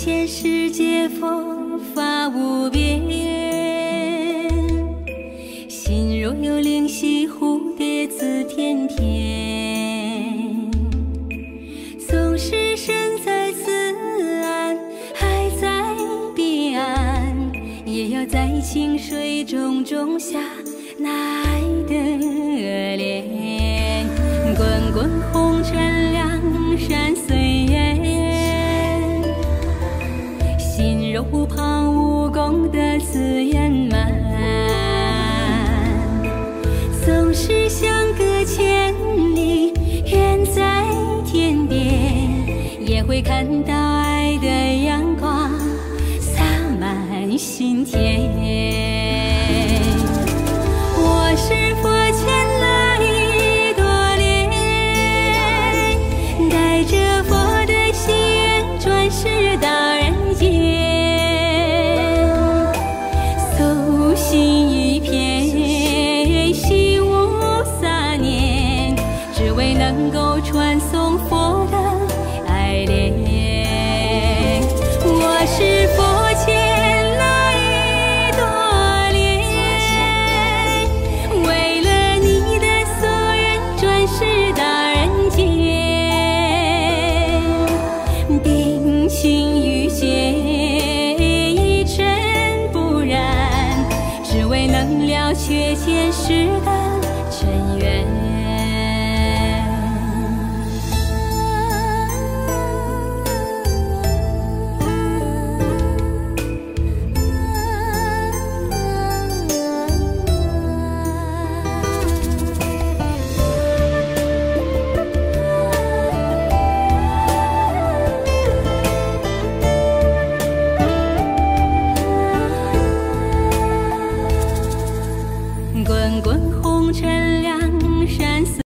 现世界佛法无边，心若有灵犀，蝴蝶自翩翩。纵使身在此岸，海在彼岸，也要在清水中种下那爱的莲。滚滚红心若旁无功德自圆满。纵使相隔千里，远在天边，也会看到爱的阳光洒满心田。却前世的尘缘。乘凉